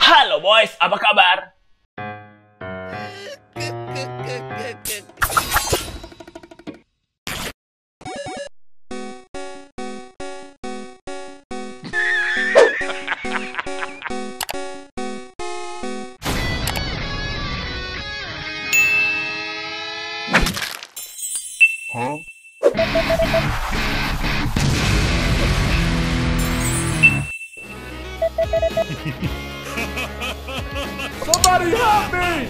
Halo boys, apa kabar? Somebody help me!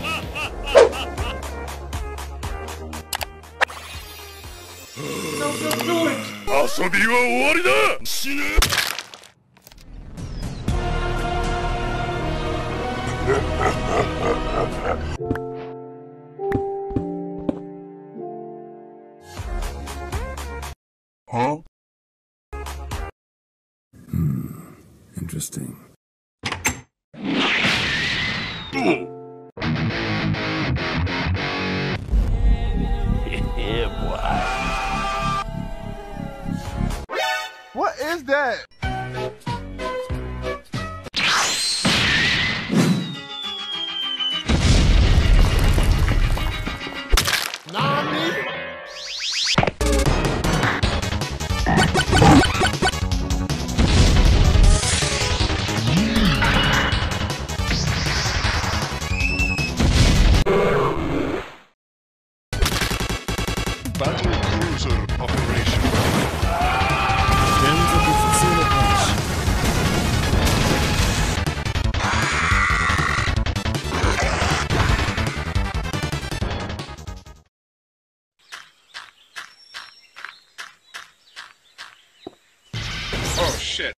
No, don't do it! 遊びは終わりだ死ぬ Huh? Interesting. yeah, boy. What is that? Nani? battle cruiser operation. Oh shit.